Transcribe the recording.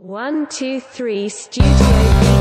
One, two, three, Studio B.